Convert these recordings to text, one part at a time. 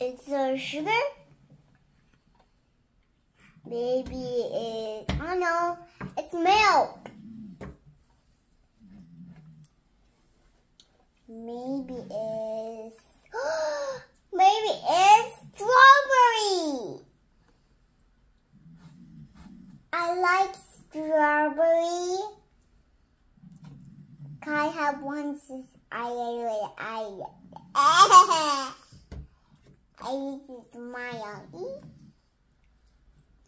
It's a sugar. Maybe it's, I don't know, it's milk. Maybe it's, maybe it's strawberry. I like strawberry. Can I have one? sis- I, I, I, I to smile.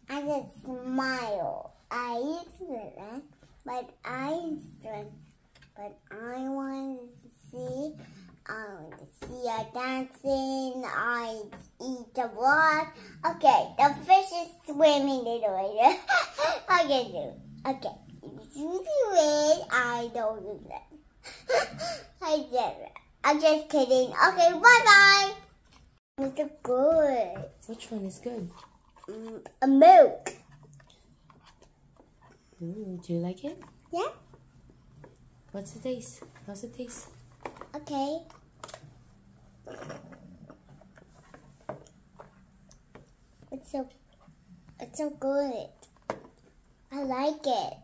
I just smile. I it, but I but I want to see. I want to see her dancing. I eat the blood. Okay, the fish is swimming in the way. okay, do. Okay, if you do it, I don't do that. I did it. I'm just kidding. Okay, bye bye. It's good. Which one is good? Mm, a milk. Ooh, do you like it? Yeah. What's the taste? How's it taste? Okay. It's so it's so good. I like it.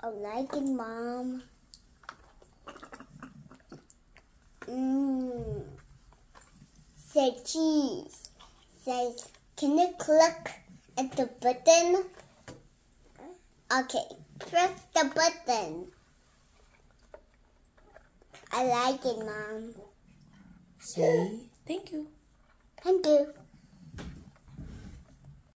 I like it, Mom. Say cheese. Says, can you click at the button? Okay, press the button. I like it, Mom. Say thank you. Thank you.